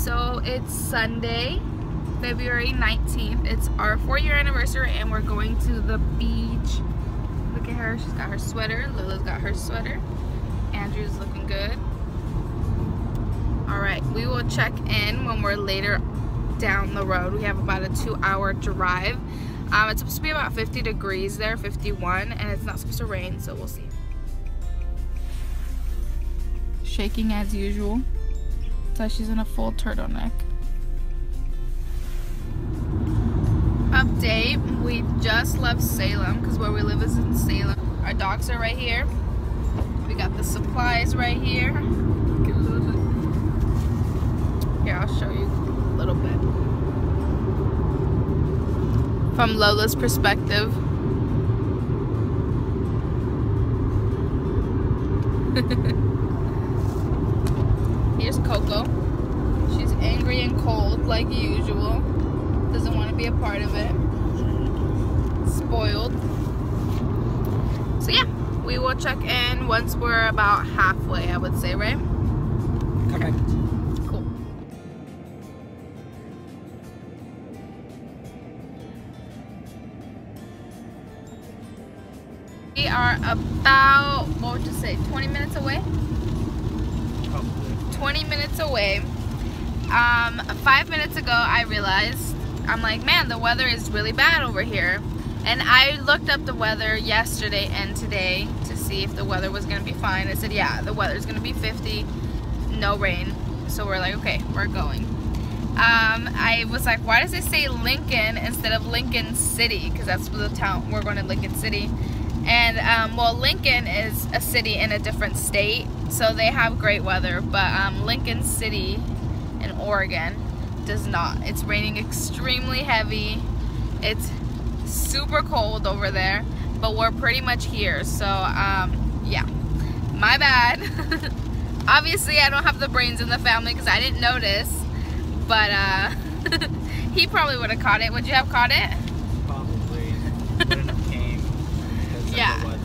So it's Sunday, February 19th. It's our four year anniversary and we're going to the beach. Look at her, she's got her sweater. Lila's got her sweater. Andrew's looking good. All right, we will check in when we're later down the road. We have about a two hour drive. Um, it's supposed to be about 50 degrees there, 51, and it's not supposed to rain, so we'll see. Shaking as usual. She's in a full turtleneck. Update, we just left Salem because where we live is in Salem. Our dogs are right here. We got the supplies right here. Here, I'll show you a little bit. From Lola's perspective. Here's Coco. She's angry and cold like usual. Doesn't want to be a part of it. Spoiled. So yeah, we will check in once we're about halfway, I would say, right? Correct. Cool. We are about, what would you say, 20 minutes away? Probably. 20 minutes away. Um, five minutes ago, I realized, I'm like, man, the weather is really bad over here. And I looked up the weather yesterday and today to see if the weather was gonna be fine. I said, yeah, the weather's gonna be 50, no rain. So we're like, okay, we're going. Um, I was like, why does it say Lincoln instead of Lincoln City? Because that's the town, we're going to Lincoln City. And, um, well, Lincoln is a city in a different state, so they have great weather. But um, Lincoln City in Oregon does not. It's raining extremely heavy. It's super cold over there, but we're pretty much here. So, um, yeah, my bad. Obviously, I don't have the brains in the family because I didn't notice, but uh, he probably would have caught it. Would you have caught it? Probably. Wouldn't have came because Yeah.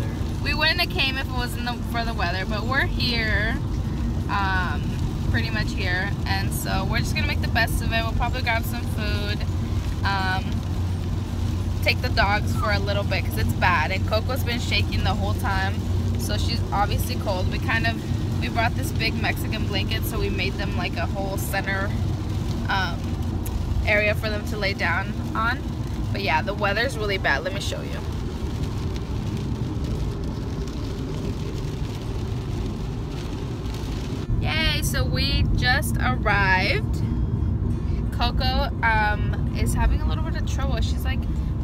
We wouldn't have came if it wasn't the, for the weather, but we're here, um, pretty much here, and so we're just gonna make the best of it. We'll probably grab some food, um, take the dogs for a little bit because it's bad, and Coco's been shaking the whole time, so she's obviously cold. We kind of we brought this big Mexican blanket, so we made them like a whole center um, area for them to lay down on. But yeah, the weather's really bad. Let me show you. So we just arrived. Coco um, is having a little bit of trouble. She's like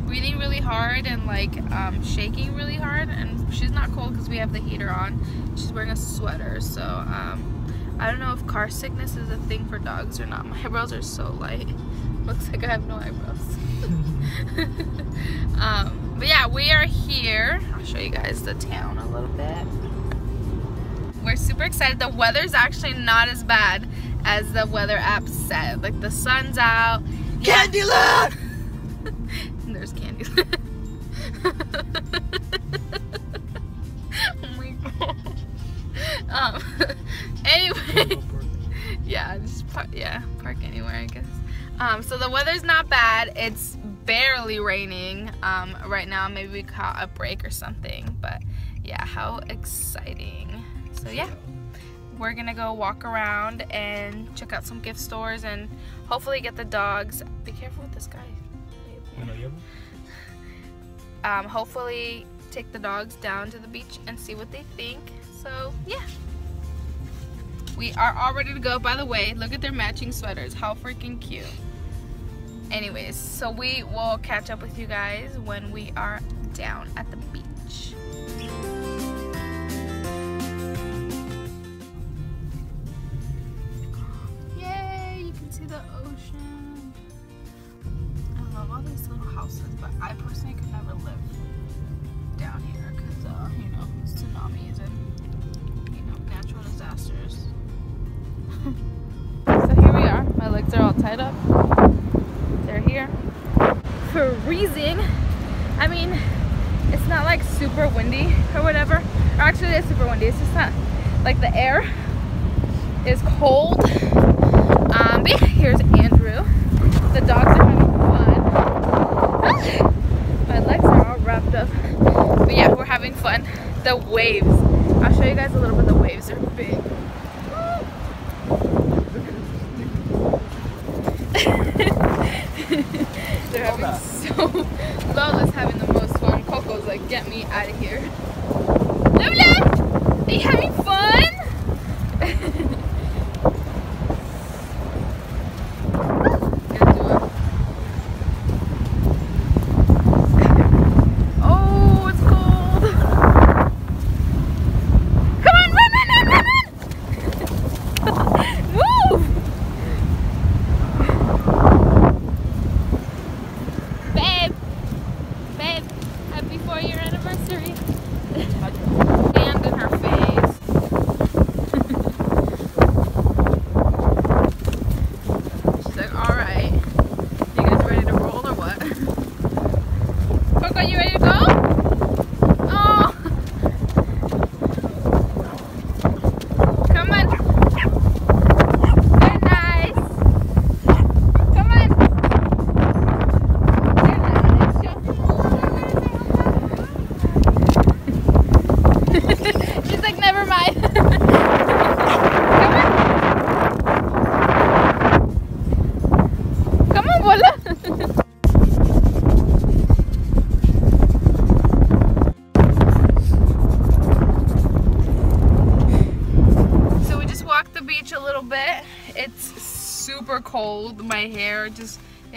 breathing really hard and like um, shaking really hard and she's not cold because we have the heater on. She's wearing a sweater so um, I don't know if car sickness is a thing for dogs or not. My eyebrows are so light. Looks like I have no eyebrows. um, but yeah, we are here. I'll show you guys the town a little bit. We're super excited. The weather's actually not as bad as the weather app said. Like the sun's out. Candyland! There's candy. oh my god. Um. Anyway, yeah, just park. Yeah, park anywhere, I guess. Um. So the weather's not bad. It's barely raining. Um. Right now, maybe we caught a break or something. But yeah, how exciting. So yeah we're gonna go walk around and check out some gift stores and hopefully get the dogs. Be careful with this guy. Um, hopefully take the dogs down to the beach and see what they think. So yeah. We are all ready to go. By the way, look at their matching sweaters. How freaking cute. Anyways, so we will catch up with you guys when we are down at the beach. I personally could never live down here because, uh, you know, tsunamis and, you know, natural disasters. so here we are. My legs are all tied up. They're here. Freezing. I mean, it's not like super windy or whatever. Or actually, it is super windy. It's just not like the air is cold. Um, but yeah, fun. The waves. I'll show you guys a little bit of the waves. They're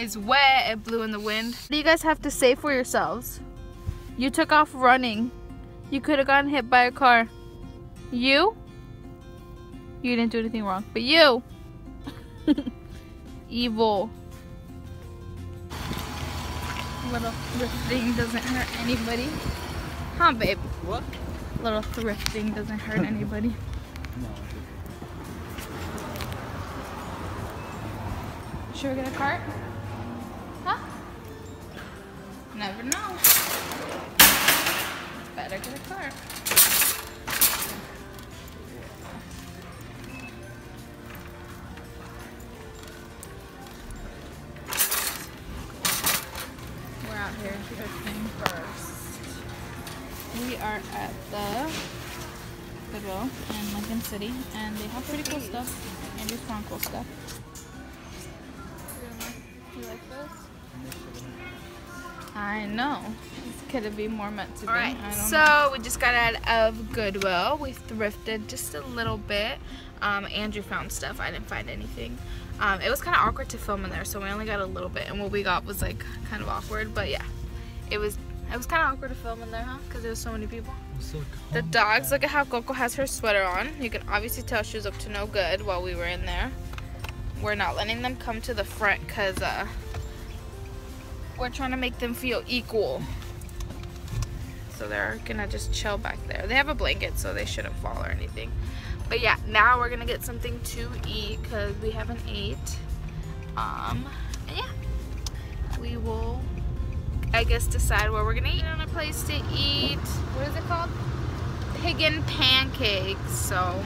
is wet. It blew in the wind. What do you guys have to say for yourselves? You took off running. You could have gotten hit by a car. You? You didn't do anything wrong. But you! Evil. Little thrifting doesn't hurt anybody. Huh, babe? What? Little thrifting doesn't hurt anybody. No. Should we get a cart? Never know. Better get a cart. We're out here thrifting first. We are at the Goodwill in Lincoln City, and they have pretty cool stuff. and found cool stuff. I know. Could it be more meant to be? Alright, so know. we just got out of Goodwill. We thrifted just a little bit. Um, Andrew found stuff. I didn't find anything. Um, it was kind of awkward to film in there, so we only got a little bit, and what we got was like kind of awkward. But yeah, it was it was kind of awkward to film in there, huh? Because there was so many people. So The dogs, look at how Coco has her sweater on. You can obviously tell she was up to no good while we were in there. We're not letting them come to the front because uh, we're trying to make them feel equal. So they're gonna just chill back there. They have a blanket so they shouldn't fall or anything. But yeah, now we're gonna get something to eat because we haven't ate. Um, and yeah, we will, I guess, decide where we're gonna eat. On a place to eat. What is it called? Pig and pancakes. So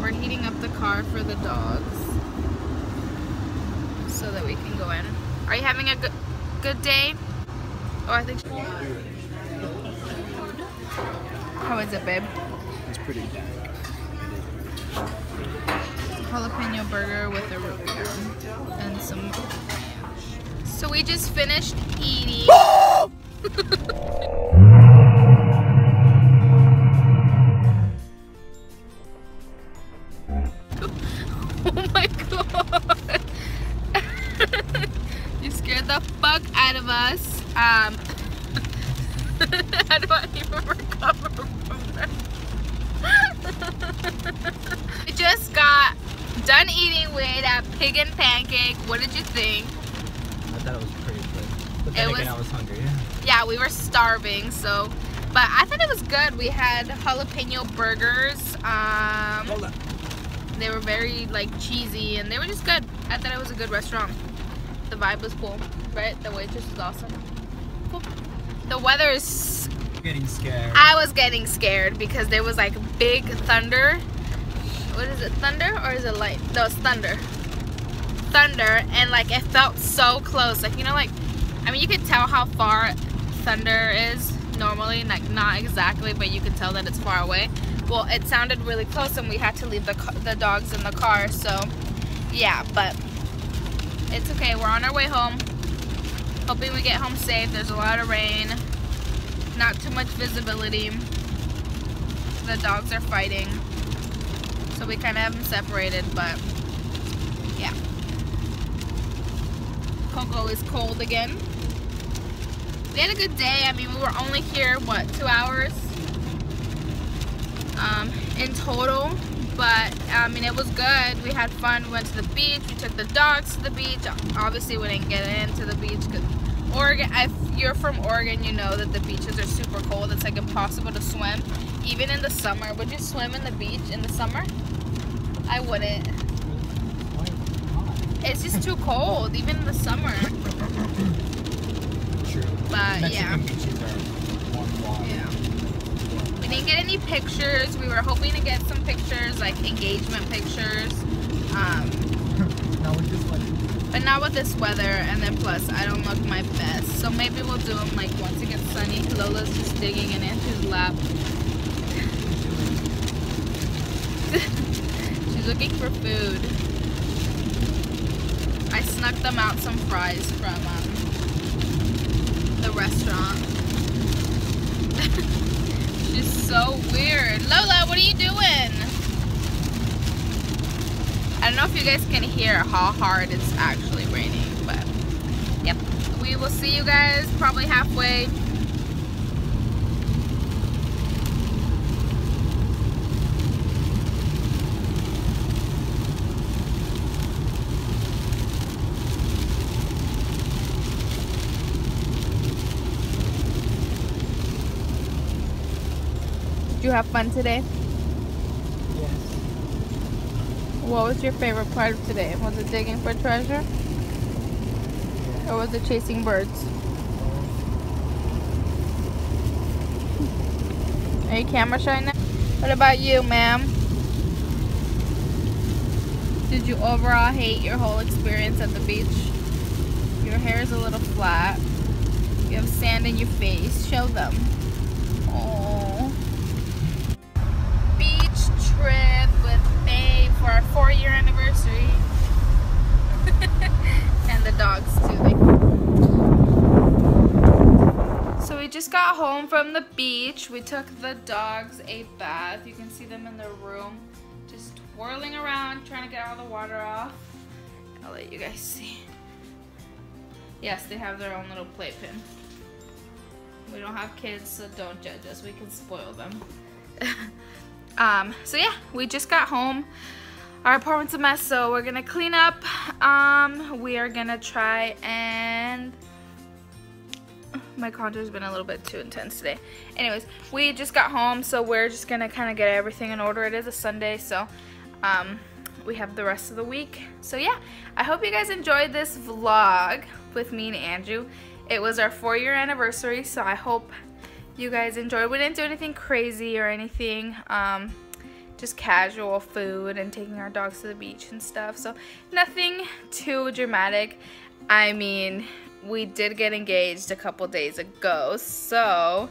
we're heating up the car for the dogs so that we can go in. Are you having a good good day? Oh, I think. How is it, babe? It's pretty jalapeno burger with a root beer and some. So we just finished eating. Um how do I even recover from that? we just got done eating with that pig and pancake. What did you think? I thought it was pretty good. But then It again, was- I was hungry. yeah, we were starving, so but I thought it was good. We had jalapeno burgers. Um, they were very like cheesy and they were just good. I thought it was a good restaurant. The vibe was cool, right? The waitress was awesome. The weather is. Getting scared. I was getting scared because there was like big thunder. What is it? Thunder or is it light? No, it's thunder. Thunder and like it felt so close. Like you know, like I mean, you could tell how far thunder is normally, like not exactly, but you can tell that it's far away. Well, it sounded really close and we had to leave the, the dogs in the car, so yeah, but it's okay. We're on our way home. Hoping we get home safe. There's a lot of rain. Not too much visibility. The dogs are fighting. So we kind of have them separated, but yeah. Coco is cold again. We had a good day. I mean, we were only here, what, two hours um, in total. But, I mean, it was good. We had fun. We went to the beach. We took the dogs to the beach. Obviously, we didn't get into the beach because Oregon, if you're from Oregon, you know that the beaches are super cold. It's like impossible to swim. Even in the summer. Would you swim in the beach in the summer? I wouldn't. It's just too cold, even in the summer. True. But, Mexican yeah. beaches are warm water. Yeah. We didn't get any pictures. We were hoping to get some pictures, like engagement pictures. Um, now we're just like, but not with this weather, and then plus I don't look my best. So maybe we'll do them like once it gets sunny. Lola's just digging in Andrew's lap. She's looking for food. I snuck them out some fries from um, the restaurant. She's so weird. Lola, what are you doing? I don't know if you guys can hear how hard it's actually raining, but yep. We will see you guys probably halfway. Have fun today? yes. What was your favorite part of today? Was it digging for treasure? Or was it chasing birds? Are you camera shy now? What about you, ma'am? Did you overall hate your whole experience at the beach? Your hair is a little flat. You have sand in your face. Show them. Trip with Babe for our four year anniversary. and the dogs too. So we just got home from the beach. We took the dogs a bath. You can see them in their room just twirling around trying to get all the water off. I'll let you guys see. Yes, they have their own little playpen. We don't have kids, so don't judge us. We can spoil them. um, so yeah, we just got home. Our apartment's a mess, so we're gonna clean up. Um, we are gonna try and my contour's been a little bit too intense today. Anyways, we just got home, so we're just gonna kind of get everything in order. It is a Sunday, so um, we have the rest of the week. So yeah, I hope you guys enjoyed this vlog with me and Andrew. It was our four year anniversary, so I hope you guys enjoyed. We didn't do anything crazy or anything. Um, just casual food and taking our dogs to the beach and stuff. So nothing too dramatic. I mean, we did get engaged a couple days ago, so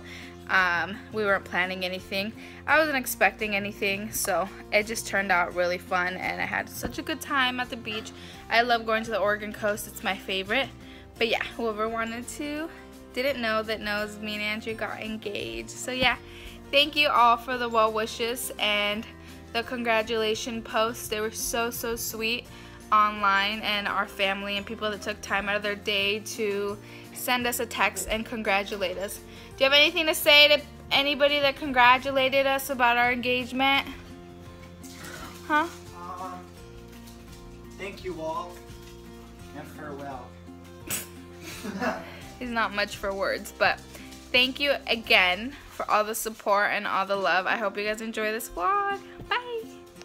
um, we weren't planning anything. I wasn't expecting anything, so it just turned out really fun and I had such a good time at the beach. I love going to the Oregon coast, it's my favorite. But yeah, whoever wanted to, didn't know that knows me and Andrew got engaged. So yeah, thank you all for the well wishes and the congratulation posts. They were so, so sweet online and our family and people that took time out of their day to send us a text and congratulate us. Do you have anything to say to anybody that congratulated us about our engagement? Huh? Um, thank you all, and farewell. He's not much for words, but thank you again for all the support and all the love. I hope you guys enjoy this vlog.